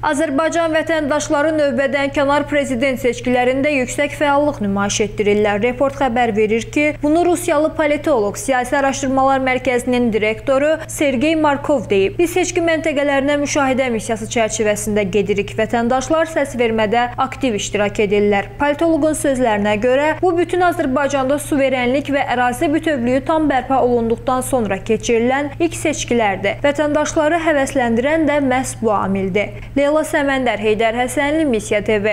Azərbaycan vətəndaşları növbədən kənar prezident seçkilərində yüksək fəallıq nümayiş etdirirlər. Report xəbər verir ki, bunu Rusiyalı politoloq, Siyasi Araşdırmalar Mərkəzinin direktoru Sergey Markov deyib. Biz seçki məntəqələrinə müşahidə missiyası çərçivəsində gedirik. Vətəndaşlar səs vermədə aktiv iştirak edirlər. Politoloqun sözlərinə görə, bu bütün Azərbaycanda suverenlik və ərazi bütövlüyü tam bərpa olunduqdan sonra keçirilən ilk seçkilərdir. Vətəndaşları həvəsləndirən də məhz bu amildir. Leyla Səməndər, Heydər Həsənli, Missiya TV.